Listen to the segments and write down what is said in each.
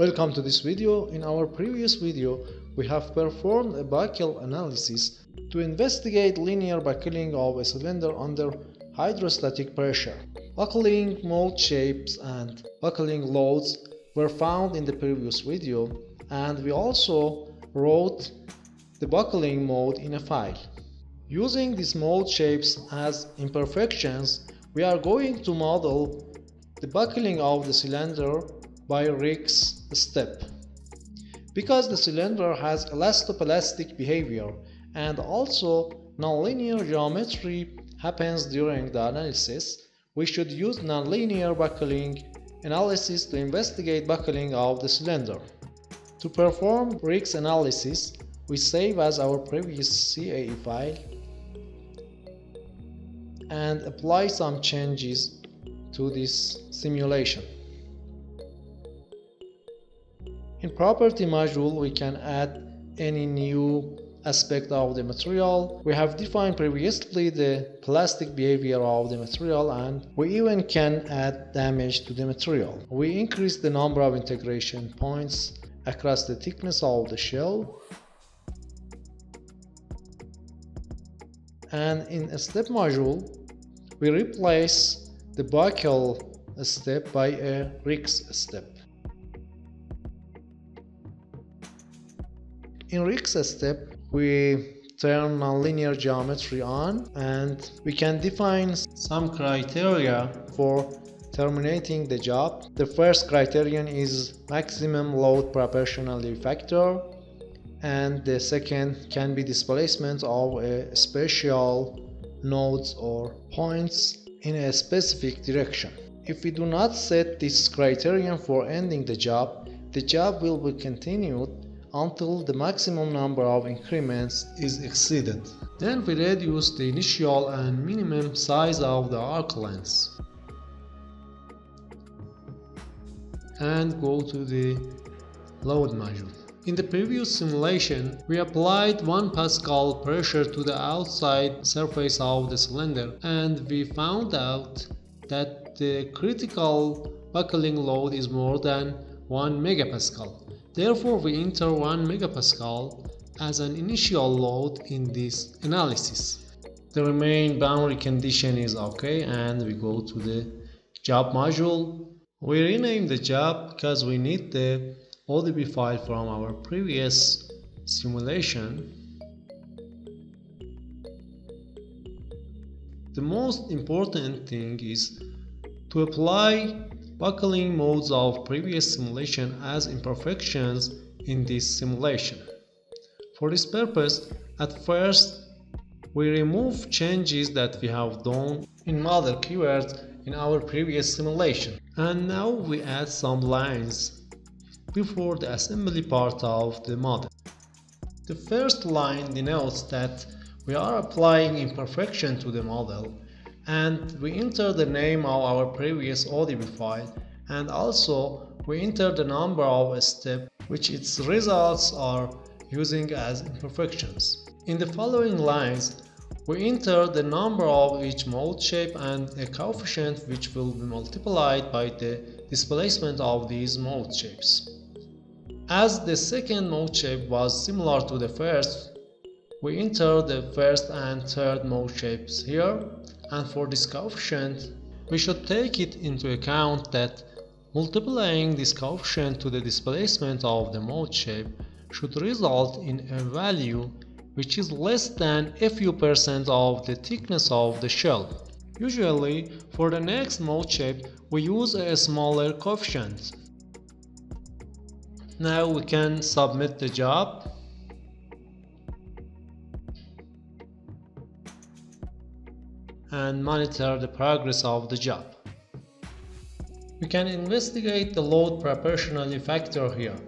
Welcome to this video. In our previous video, we have performed a buckle analysis to investigate linear buckling of a cylinder under hydrostatic pressure. Buckling mode shapes and buckling loads were found in the previous video and we also wrote the buckling mode in a file. Using these mode shapes as imperfections, we are going to model the buckling of the cylinder by Riks step. Because the cylinder has elastoplastic behavior and also nonlinear geometry happens during the analysis, we should use nonlinear buckling analysis to investigate buckling of the cylinder. To perform Riks analysis, we save as our previous CAE file and apply some changes to this simulation. In property module we can add any new aspect of the material. We have defined previously the plastic behavior of the material and we even can add damage to the material. We increase the number of integration points across the thickness of the shell and in a step module we replace the buckle step by a Riks step. In Riks step we turn nonlinear geometry on and we can define some criteria for terminating the job. The first criterion is maximum load proportionality factor and the second can be displacement of a special nodes or points in a specific direction. If we do not set this criterion for ending the job, the job will be continued until the maximum number of increments is exceeded. Then we reduce the initial and minimum size of the arc lengths. And go to the load module. In the previous simulation, we applied 1 Pascal pressure to the outside surface of the cylinder and we found out that the critical buckling load is more than 1 megapascal. Therefore, we enter 1 megapascal as an initial load in this analysis. The remain boundary condition is okay and we go to the job module. We rename the job because we need the ODB file from our previous simulation. The most important thing is to apply buckling modes of previous simulation as imperfections in this simulation. For this purpose, at first we remove changes that we have done in model keywords in our previous simulation. And now we add some lines before the assembly part of the model. The first line denotes that we are applying imperfection to the model and we enter the name of our previous ODB file and also we enter the number of steps which its results are using as imperfections. In the following lines we enter the number of each mode shape and a coefficient which will be multiplied by the displacement of these mode shapes. As the second mode shape was similar to the first, we enter the first and third mode shapes here and for this coefficient we should take it into account that multiplying this coefficient to the displacement of the mode shape should result in a value which is less than a few percent of the thickness of the shell. Usually, for the next mode shape, we use a smaller coefficient. Now we can submit the job and monitor the progress of the job. We can investigate the load proportionality factor here.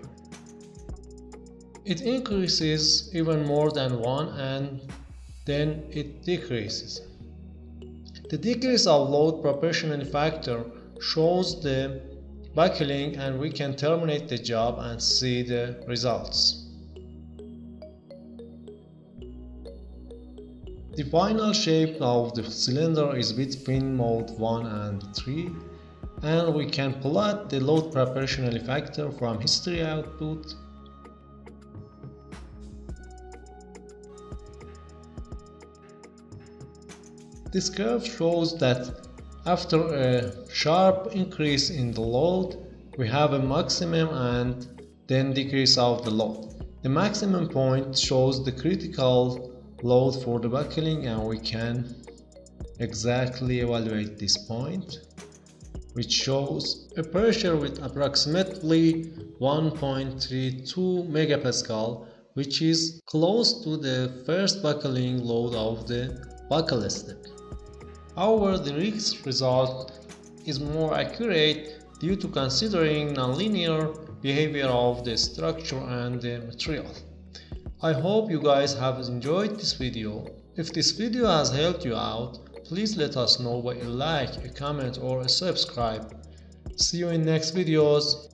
It increases even more than 1 and then it decreases. The decrease of load proportionality factor shows the buckling and we can terminate the job and see the results. The final shape of the cylinder is between mode 1 and 3. and we can plot the load proportionality factor from history output This curve shows that after a sharp increase in the load, we have a maximum and then decrease of the load. The maximum point shows the critical load for the buckling and we can exactly evaluate this point which shows a pressure with approximately 1.32 megapascal which is close to the first buckling load of the buckle step. However, the Riks result is more accurate due to considering nonlinear behavior of the structure and the material. I hope you guys have enjoyed this video. If this video has helped you out, please let us know by a like, a comment or a subscribe. See you in next videos.